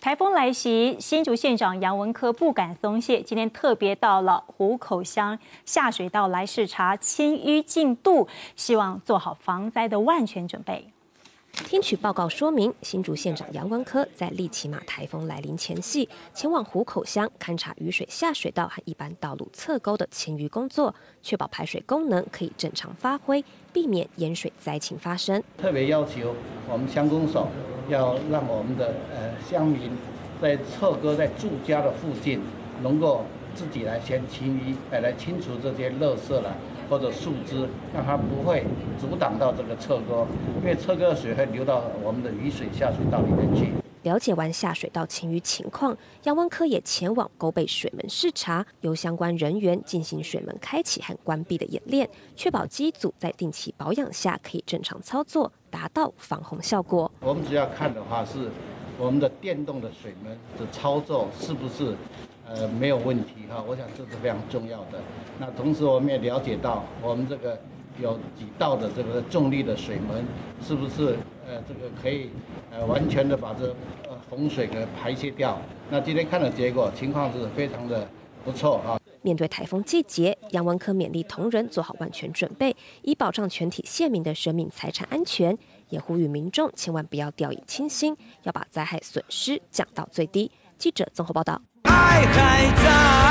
台风来袭，新竹县长杨文科不敢松懈，今天特别到了湖口乡下水道来视察清淤进度，希望做好防灾的万全准备。听取报告说明，新竹县长杨文科在利奇马台风来临前夕，前往湖口乡勘察雨水下水道和一般道路侧沟的清淤工作，确保排水功能可以正常发挥，避免淹水灾情发生。特别要求我们乡公所。要让我们的呃乡民在侧沟在住家的附近，能够自己来先清淤，来来清除这些垃圾了或者树枝，让它不会阻挡到这个侧沟，因为侧沟的水会流到我们的雨水下水道里面去。了解完下水道清淤情况，杨文科也前往沟背水门视察，由相关人员进行水门开启和关闭的演练，确保机组在定期保养下可以正常操作。达到防洪效果。我们主要看的话是我们的电动的水门的操作是不是呃没有问题哈？我想这是非常重要的。那同时我们也了解到我们这个有几道的这个重力的水门是不是呃这个可以呃完全的把这呃洪水给排泄掉。那今天看的结果情况是非常的不错啊。面对台风季节，杨文科勉励同仁做好万全准备，以保障全体县民的生命财产安全。也呼吁民众千万不要掉以轻心，要把灾害损失降到最低。记者综合报道。爱还在。